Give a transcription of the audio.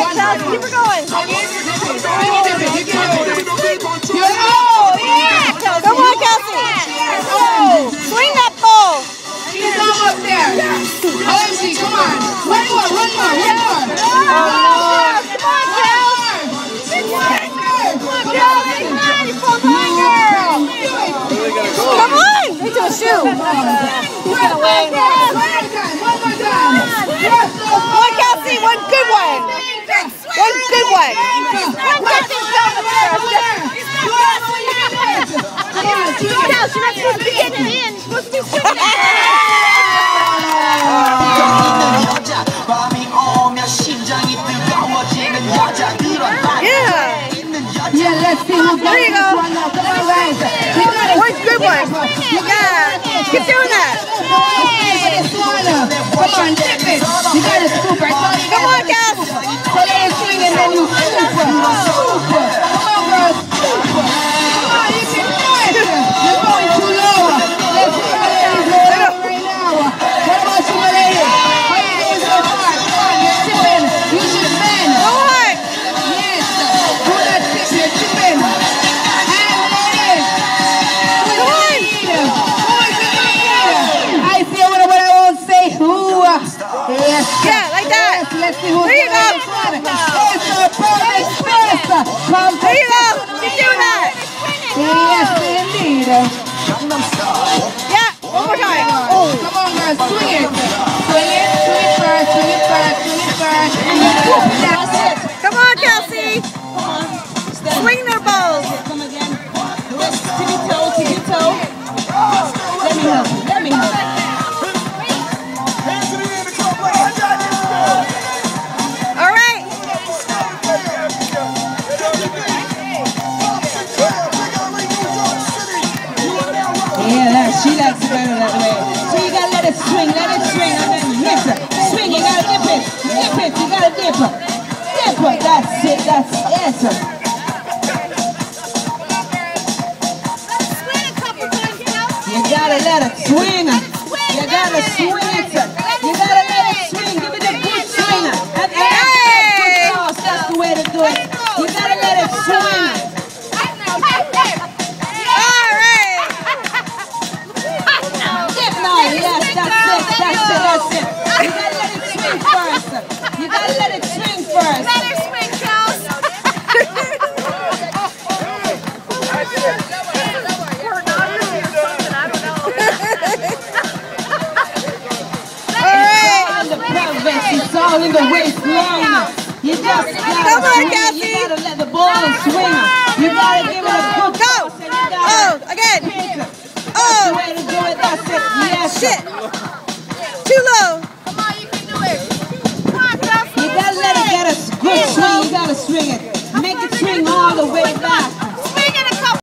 right, Chelsea, keep her going. Come on, Kelsey. Oh, swing that. She's almost there. OMG, come on. One more, one more, one more. Come on, Come on, into a shoe. One more time, one more time. Yes, One, Kelsey, one good one. One good one. You're not supposed to be getting in. You're supposed to be sitting Yeah. Yeah, let's see who's got this one Where's good one? Yeah. Yeah, like that. Yes, let's see who's There you go. the next one. It's a perfect space. Come There you go. Keep doing that. Yes, indeed. Yeah. One more time. Oh, come on, swing it. Swing it, swing it first, swing it first, swing it first. She likes it better that way. So you gotta let it swing, let it swing, and then hit it. Swing, you gotta dip it. Dip it, you gotta dip it. Dip it, that's it, that's it. You gotta let it swing. You gotta swing it. You gotta all in the waistline. You just gotta Come on. Cassie. You gotta let the ball swing. You gotta give it a good Go. toss and you gotta Oh, again. pick it. That's the Oh, way to do it, that's it. Yes. shit. Too low.